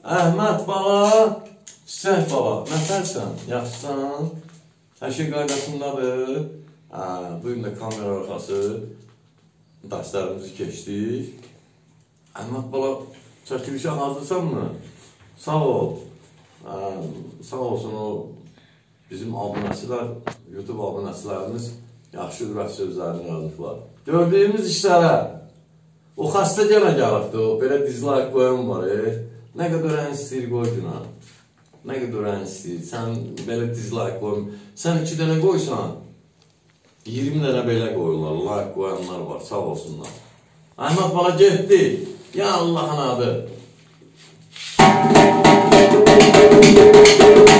Əhməd bala, Çiçək bala, nətərsən? Yaxşısan? Hər şey qaydasındadır. Hə, bu gün də kamera arxası dərslərimizi keçdik. Əhməd bala, çəkilişə hazırsanmı? Sağ ol. Hə, sağ olsun o bizim abunəçilər, YouTube abunəçilərimiz yaxşı ürək sözlərini yazıblar. Gördüyümüz işlərə o xəstə yenə gəlibdi, o belə dizlayıq qoyan var, e? Nə qədər ən istəyir qoy günah. Nə qədər ən istəyir. Sən belə dizlayıq qoyun. Sən iki dənə qoysan, 20 dənə belə qoyurlar, like qoyanlar var, sağ olsunlar. Əhməd bala getdi. Ya Allahın adı. Sabri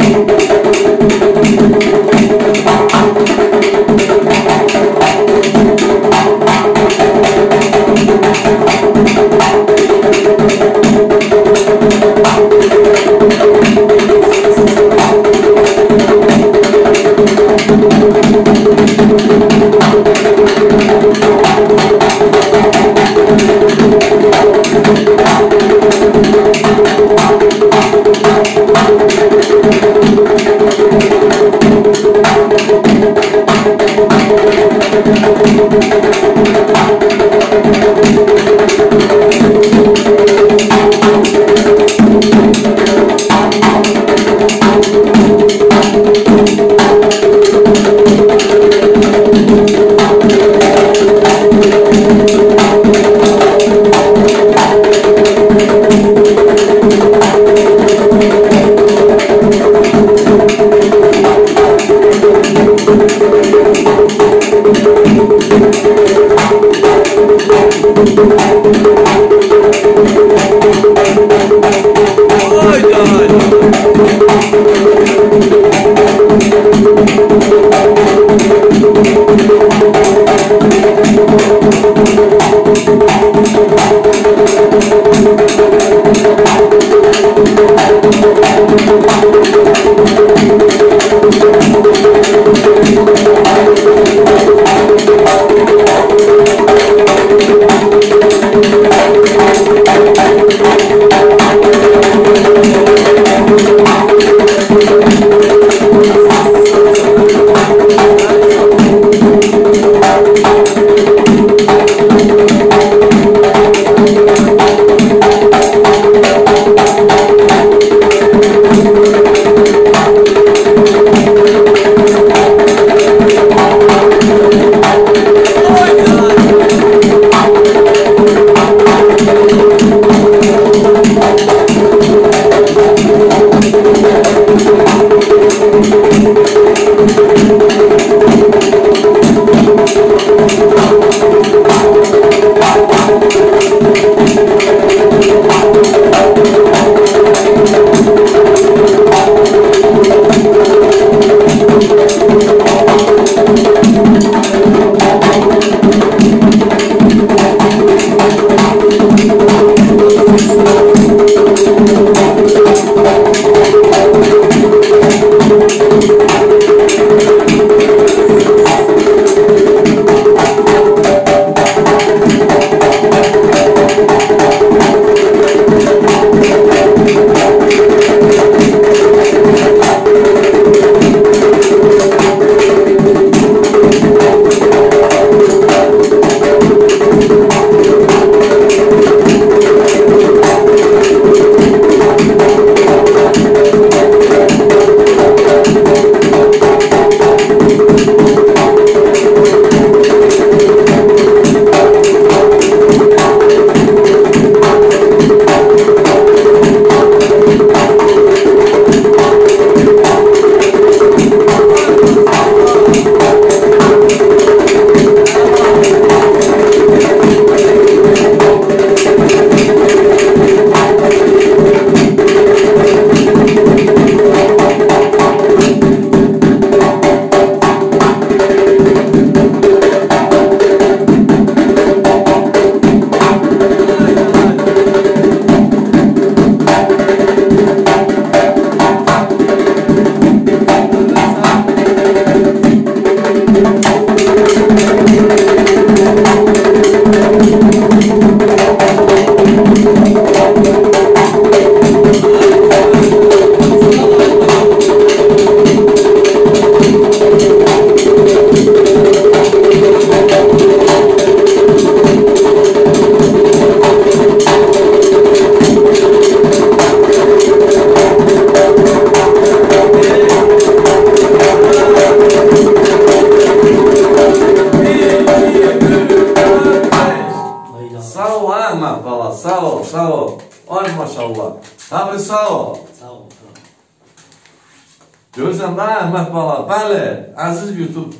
Görürsən də Əhməd Bala. Bəli, əziz YouTube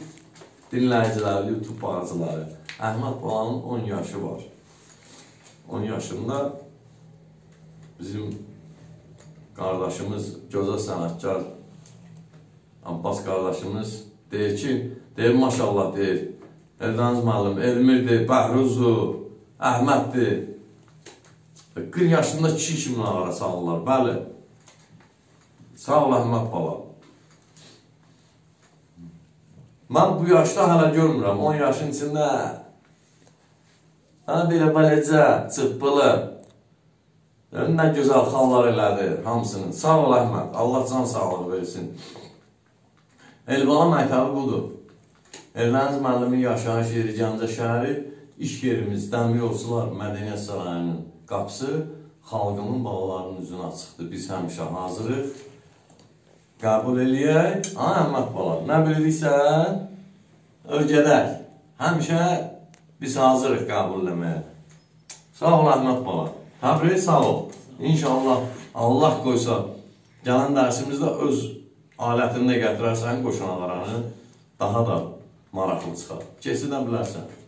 dinləyiciləri, YouTube bazıları. Əhməd Balanın 10 yaşı var. 10 yaşında bizim qardaşımız, gözəl sənətkar Abbas qardaşımız deyir ki, deyir maşallah deyir. Eldaniz müəllim, Elmirdir, Bəhruzdur, Əhməddir. 40 yaşında kişi kimi ağara salırlar. Bəli. Sağ ol Əhməd bala. Mən bu yaşda hələ görmürəm. 10 yaşın içində hə belə beləcə çıppılı nə gözəl xallar elədi hamısının. Sağ ol Əhməd. Allah can sağlığı versin. Elbala məktəbi budur. Erləniz müəllimin yaşayış yeri Gəncə şəhəri, iş yerimiz Dəmiryolçular Mədəniyyət Sarayının qapısı xalqımın balalarının üzünə açıqdır. Biz həmişə hazırıq. Qəbul eləyək. Ha, Əhməd bala, nə bilirsən? Öyrədək. Həmişə biz hazırıq qəbul eləməyə. Sağ ol Əhməd bala. Təbrik sağ ol. İnşallah Allah qoysa gələn dərsimizdə öz alətini də gətirərsən qoşun ağaranı daha da maraqlı çıxar. Keçidə bilərsən.